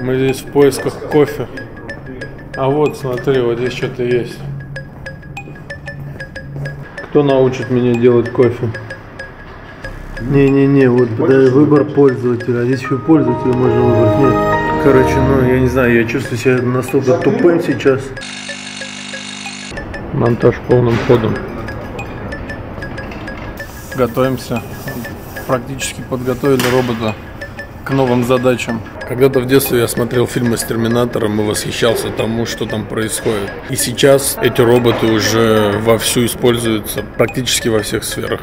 Мы здесь в поисках кофе. А вот, смотри, вот здесь что-то есть. Кто научит меня делать кофе? Не-не-не, вот подай выбор пользователя. А здесь еще пользователя можно выбрать. Нет. Короче, ну, я не знаю, я чувствую себя настолько тупым сейчас. Монтаж полным ходом. Готовимся. Практически подготовили робота к новым задачам. Когда-то в детстве я смотрел фильмы с Терминатором и восхищался тому, что там происходит. И сейчас эти роботы уже вовсю используются практически во всех сферах.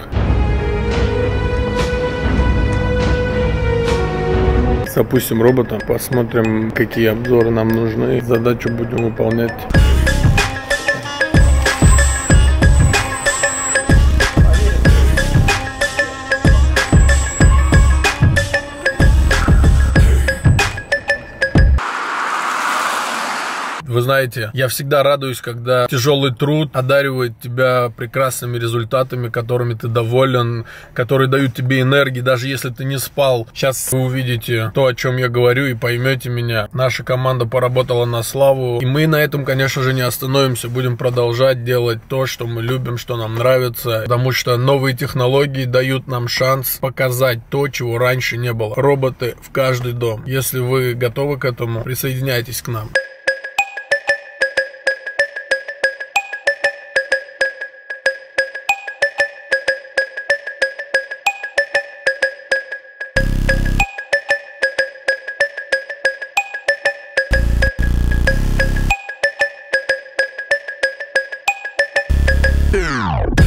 Запустим робота, посмотрим, какие обзоры нам нужны, задачу будем выполнять. Вы знаете, я всегда радуюсь, когда тяжелый труд одаривает тебя прекрасными результатами, которыми ты доволен, которые дают тебе энергии, даже если ты не спал. Сейчас вы увидите то, о чем я говорю, и поймете меня. Наша команда поработала на славу, и мы на этом, конечно же, не остановимся. Будем продолжать делать то, что мы любим, что нам нравится, потому что новые технологии дают нам шанс показать то, чего раньше не было. Роботы в каждый дом. Если вы готовы к этому, присоединяйтесь к нам. Yeah.